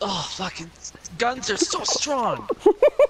Oh, fucking guns are so strong.